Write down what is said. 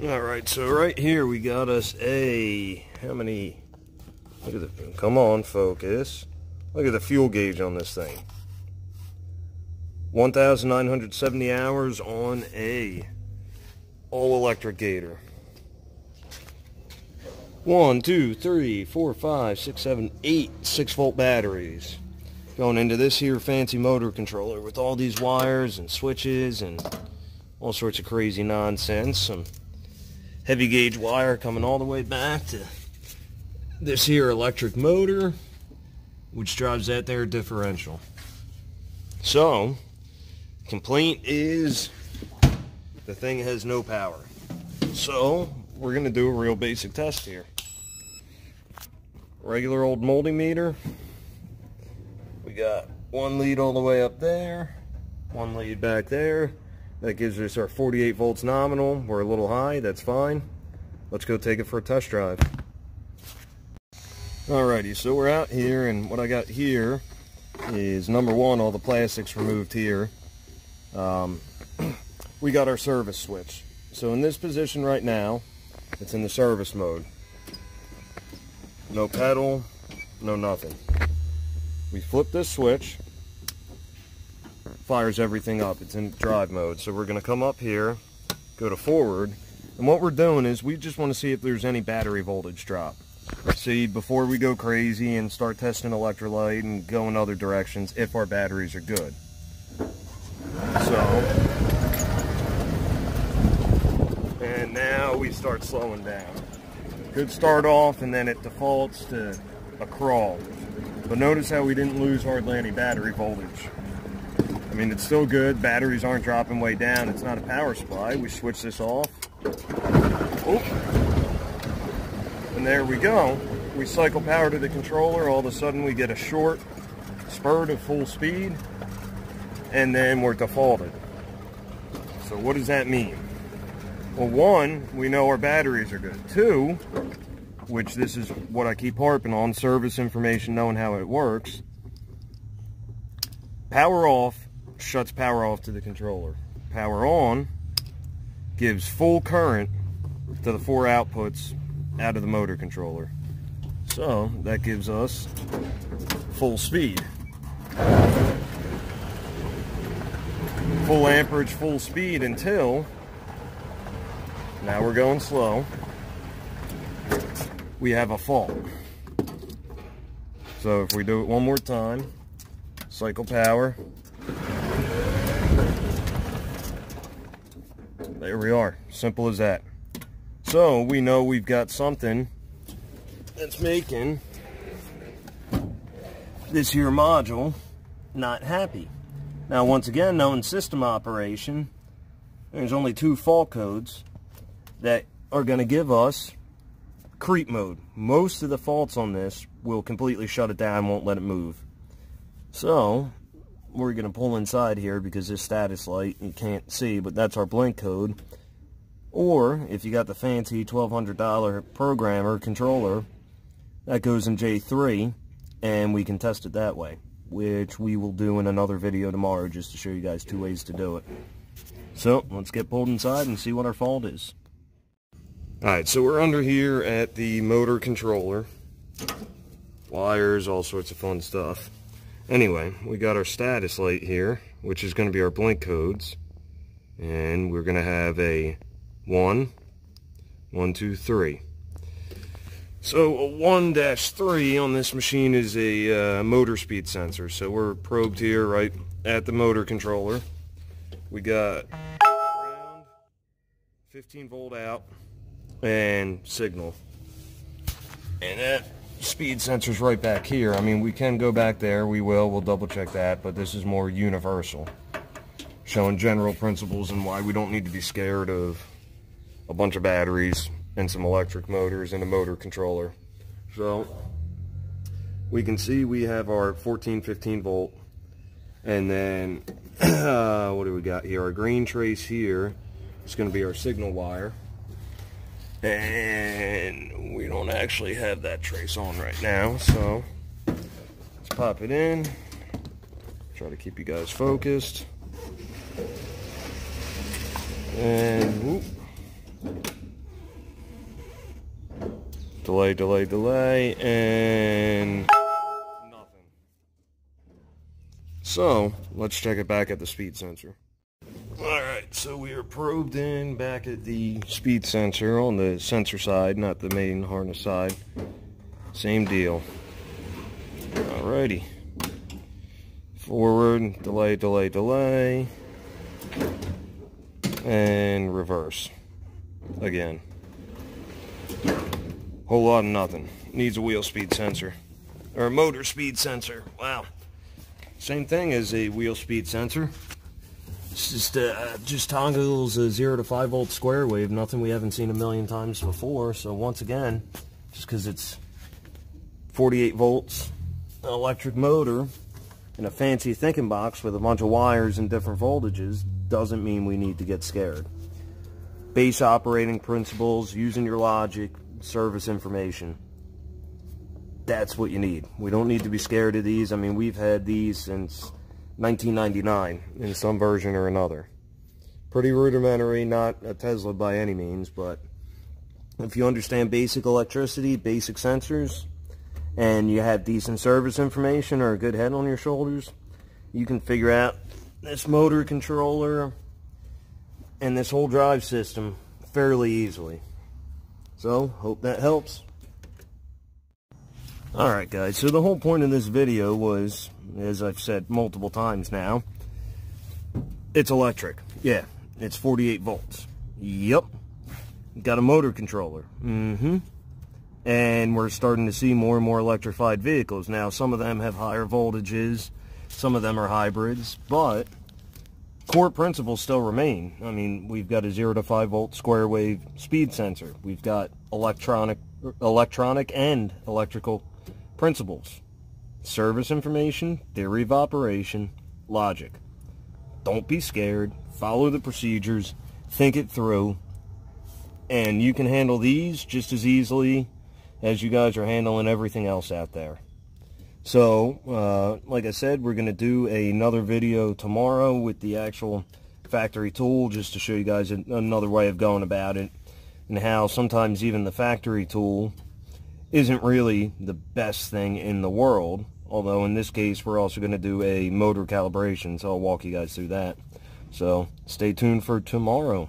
All right, so right here we got us a, how many, look at the, come on, focus. Look at the fuel gauge on this thing. 1,970 hours on a all-electric Gator. One, two, three, four, five, six, seven, eight six-volt batteries going into this here fancy motor controller with all these wires and switches and all sorts of crazy nonsense. Some heavy gauge wire coming all the way back to this here electric motor which drives that there differential. So, complaint is the thing has no power. So, we're going to do a real basic test here. Regular old multimeter. We got one lead all the way up there, one lead back there, that gives us our 48 volts nominal. We're a little high, that's fine. Let's go take it for a test drive. Alrighty, so we're out here and what I got here is number one, all the plastics removed here. Um, we got our service switch. So in this position right now, it's in the service mode. No pedal, no nothing. We flip this switch, fires everything up. It's in drive mode. So we're going to come up here, go to forward, and what we're doing is we just want to see if there's any battery voltage drop. See, before we go crazy and start testing electrolyte and go in other directions, if our batteries are good. So, and now we start slowing down. Could start off and then it defaults to a crawl. But notice how we didn't lose hardly any battery voltage. I mean, it's still good. Batteries aren't dropping way down. It's not a power supply. We switch this off. Oh. And there we go. We cycle power to the controller. All of a sudden we get a short spurt of full speed. And then we're defaulted. So what does that mean? Well, one, we know our batteries are good. Two, which this is what I keep harping on, service information, knowing how it works. Power off shuts power off to the controller. Power on gives full current to the four outputs out of the motor controller. So that gives us full speed. Full amperage, full speed until now we're going slow. We have a fault. So if we do it one more time, cycle power, There we are. Simple as that. So we know we've got something that's making this here module not happy. Now once again, knowing system operation, there's only two fault codes that are going to give us creep mode. Most of the faults on this will completely shut it down, and won't let it move. So, we're going to pull inside here because this status light you can't see, but that's our blink code. Or, if you got the fancy $1,200 programmer controller, that goes in J3, and we can test it that way, which we will do in another video tomorrow just to show you guys two ways to do it. So, let's get pulled inside and see what our fault is. Alright, so we're under here at the motor controller. Wires, all sorts of fun stuff. Anyway, we got our status light here, which is going to be our blink codes. And we're going to have a 1, 1, 2, 3. So a 1-3 on this machine is a uh, motor speed sensor. So we're probed here right at the motor controller. We got ground, 15 volt out, and signal. And that speed sensors right back here. I mean, we can go back there. We will. We'll double check that. But this is more universal. Showing general principles and why we don't need to be scared of a bunch of batteries and some electric motors and a motor controller. So, we can see we have our 14, 15 volt. And then, uh, what do we got here? Our green trace here is going to be our signal wire. And we don't actually have that trace on right now, so let's pop it in. Try to keep you guys focused. And whoop, Delay, delay, delay, and nothing. So, let's check it back at the speed sensor. Alright, so we are probed in back at the speed sensor on the sensor side, not the main harness side. Same deal. Alrighty. Forward, delay, delay, delay. And reverse. Again. Whole lot of nothing. Needs a wheel speed sensor. Or a motor speed sensor. Wow. Same thing as a wheel speed sensor. It's just uh, just toggles a 0 to 5 volt square wave. Nothing we haven't seen a million times before. So once again, just because it's 48 volts, an electric motor, and a fancy thinking box with a bunch of wires and different voltages doesn't mean we need to get scared. Base operating principles, using your logic, service information. That's what you need. We don't need to be scared of these. I mean, we've had these since 1999 in some version or another. Pretty rudimentary, not a Tesla by any means, but if you understand basic electricity, basic sensors, and you have decent service information or a good head on your shoulders, you can figure out this motor controller and this whole drive system fairly easily. So, hope that helps. Alright guys, so the whole point of this video was, as I've said multiple times now, it's electric. Yeah, it's 48 volts. Yep. Got a motor controller. Mm-hmm. And we're starting to see more and more electrified vehicles. Now, some of them have higher voltages, some of them are hybrids, but core principles still remain. I mean, we've got a 0 to 5 volt square wave speed sensor. We've got electronic electronic and electrical principles. Service information, theory of operation, logic. Don't be scared. Follow the procedures. Think it through. And you can handle these just as easily as you guys are handling everything else out there. So, uh, like I said, we're going to do another video tomorrow with the actual factory tool just to show you guys another way of going about it and how sometimes even the factory tool isn't really the best thing in the world. Although in this case, we're also going to do a motor calibration, so I'll walk you guys through that. So stay tuned for tomorrow.